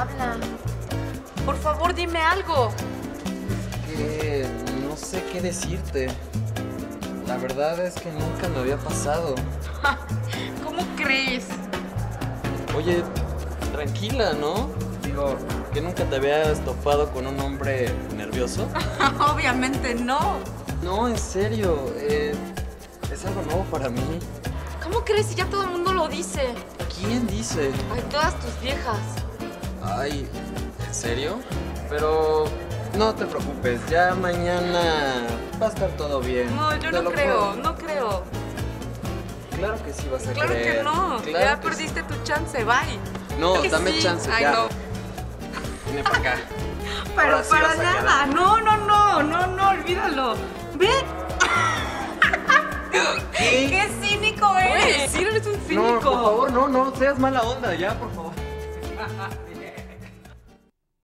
Habla. Por favor, dime algo. Que no sé qué decirte. La verdad es que nunca me había pasado. ¿Cómo crees? Oye, tranquila, ¿no? Digo, que nunca te habías topado con un hombre nervioso. Obviamente no. No, en serio, eh, es algo nuevo para mí. ¿Cómo crees si ya todo el mundo lo dice? ¿Quién dice? Ay, todas tus viejas. Ay, ¿en serio? Pero no te preocupes, ya mañana va a estar todo bien. No, yo no creo, no creo. Claro que sí vas a Claro creer. que no. Claro ya que perdiste tu chance, bye. No, dame sí. chance, Ay, ya. no. Vine para acá. Pero Ahora para nada. No, no, no, no, no, olvídalo. Ve. ¡Qué cínico eres! Sí, eres un No, cínico. por favor, no, no, seas mala onda, ya, por favor.